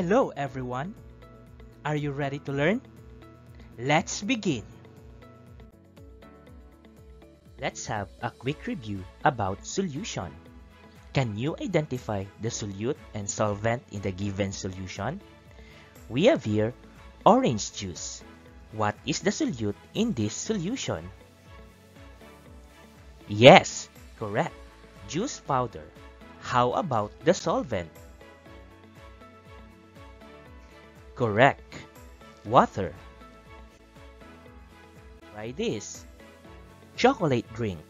Hello everyone! Are you ready to learn? Let's begin! Let's have a quick review about solution. Can you identify the solute and solvent in the given solution? We have here orange juice. What is the solute in this solution? Yes, correct. Juice powder. How about the solvent? Correct. Water. Try this. Chocolate drink.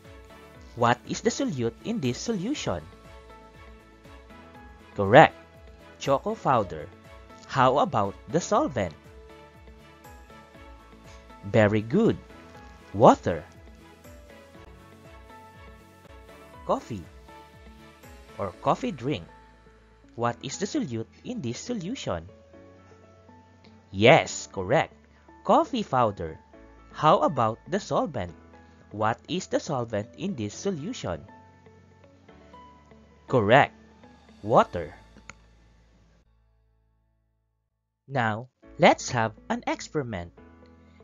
What is the solute in this solution? Correct. Choco powder. How about the solvent? Very good. Water. Coffee or coffee drink. What is the solute in this solution? Yes, correct. Coffee powder. How about the solvent? What is the solvent in this solution? Correct. Water. Now, let's have an experiment.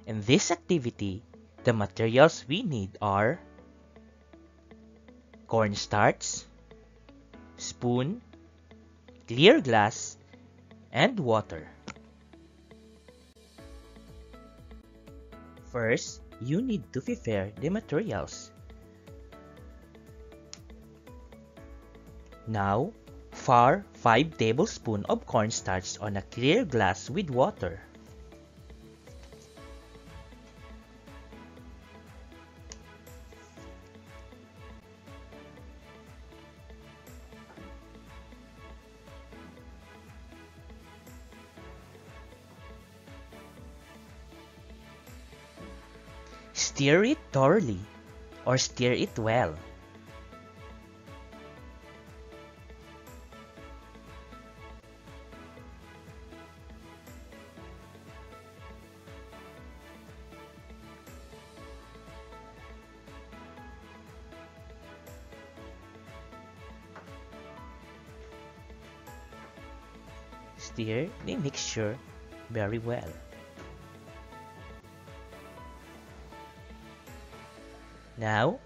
In this activity, the materials we need are cornstarch, spoon, clear glass, and water. First, you need to prepare the materials. Now, pour 5 tablespoons of cornstarch on a clear glass with water. Stir it thoroughly or stir it well. Stir the mixture very well. Now,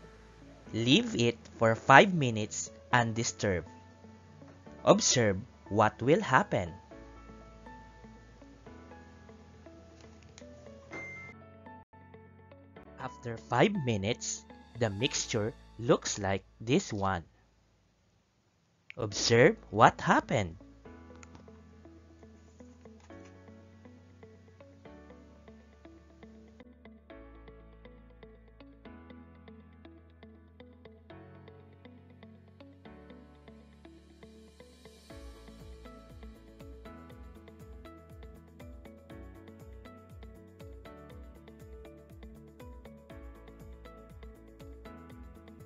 leave it for 5 minutes undisturbed. Observe what will happen. After 5 minutes, the mixture looks like this one. Observe what happened.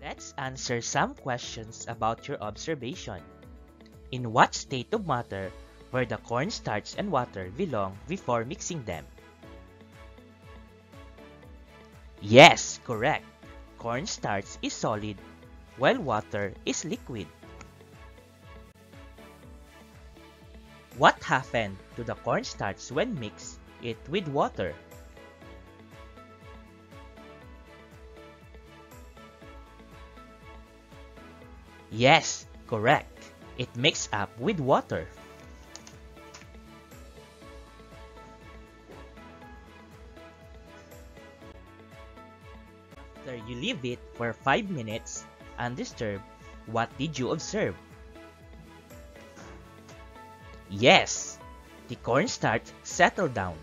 Let's answer some questions about your observation. In what state of matter were the cornstarch and water belong before mixing them? Yes, correct. Cornstarch is solid, while water is liquid. What happened to the cornstarch when mixed it with water? Yes, correct. It mixed up with water. After you leave it for 5 minutes undisturbed, what did you observe? Yes, the cornstarch settled down.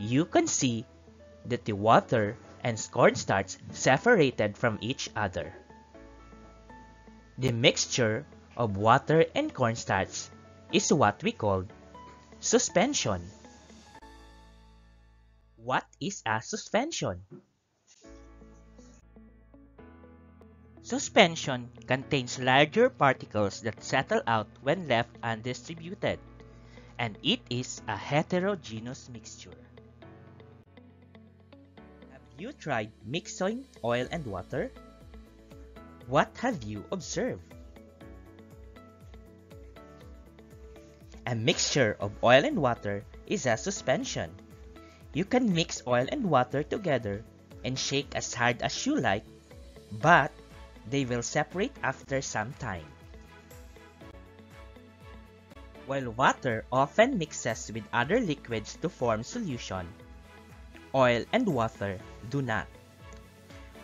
You can see that the water and cornstarch separated from each other. The mixture of water and cornstarch is what we call suspension. What is a suspension? Suspension contains larger particles that settle out when left undistributed, and it is a heterogeneous mixture. Have you tried mixing oil and water? What have you observed? A mixture of oil and water is a suspension. You can mix oil and water together and shake as hard as you like, but they will separate after some time. While water often mixes with other liquids to form solution, oil and water do not.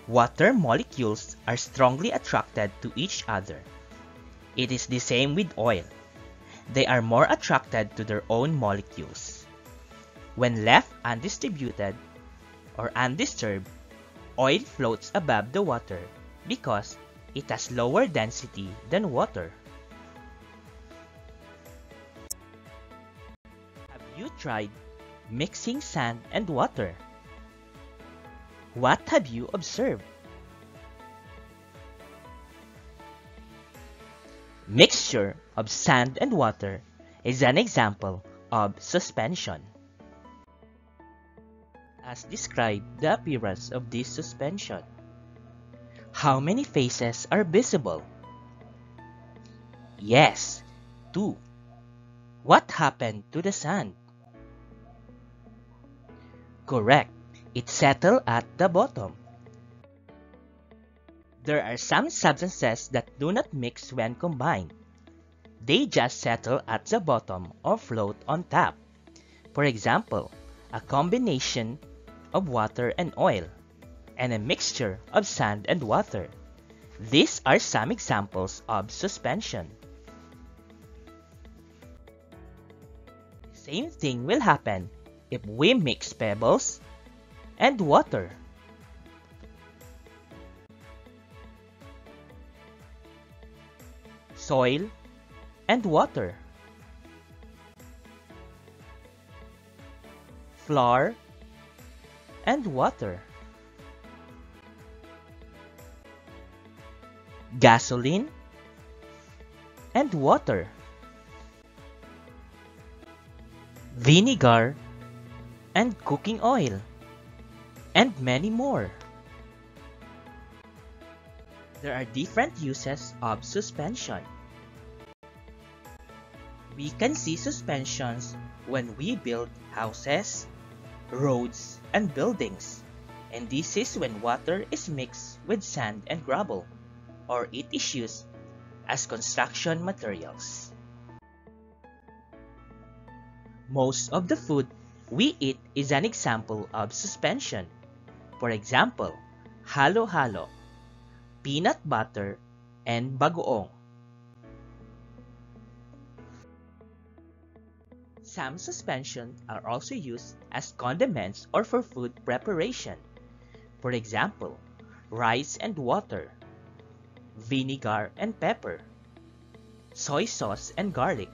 Water molecules are strongly attracted to each other. It is the same with oil. They are more attracted to their own molecules. When left undistributed or undisturbed, oil floats above the water because it has lower density than water. Have you tried mixing sand and water? What have you observed? Mixture of sand and water is an example of suspension. As described the appearance of this suspension. How many faces are visible? Yes, two. What happened to the sand? Correct, it settled at the bottom. There are some substances that do not mix when combined. They just settle at the bottom or float on top. For example, a combination of water and oil, and a mixture of sand and water. These are some examples of suspension. Same thing will happen if we mix pebbles and water. soil, and water. Flour and water. Gasoline and water. Vinegar and cooking oil. And many more. There are different uses of suspension. We can see suspensions when we build houses, roads, and buildings. And this is when water is mixed with sand and gravel, or it is used as construction materials. Most of the food we eat is an example of suspension. For example, halo-halo, peanut butter, and bagoong. Some suspensions are also used as condiments or for food preparation. For example, rice and water, vinegar and pepper, soy sauce and garlic.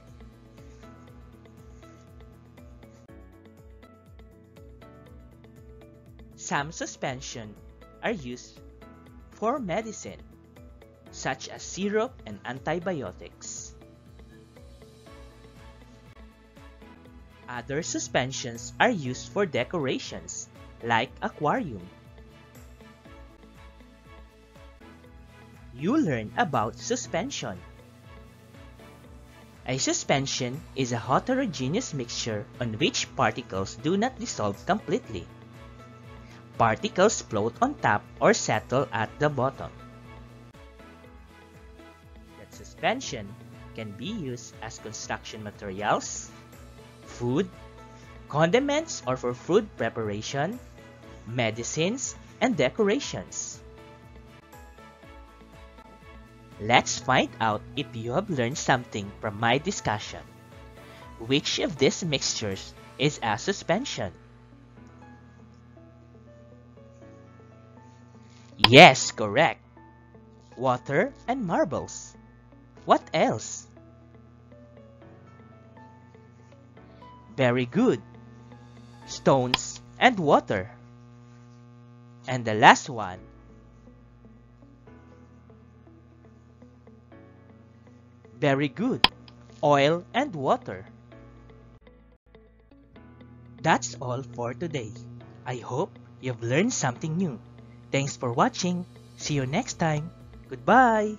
Some suspension are used for medicine, such as syrup and antibiotics. Other suspensions are used for decorations, like aquarium. You learn about suspension. A suspension is a heterogeneous mixture on which particles do not dissolve completely. Particles float on top or settle at the bottom. That suspension can be used as construction materials, food, condiments or for food preparation, medicines, and decorations. Let's find out if you have learned something from my discussion. Which of these mixtures is a suspension? Yes, correct. Water and marbles. What else? Very good. Stones and water. And the last one. Very good. Oil and water. That's all for today. I hope you've learned something new. Thanks for watching. See you next time. Goodbye.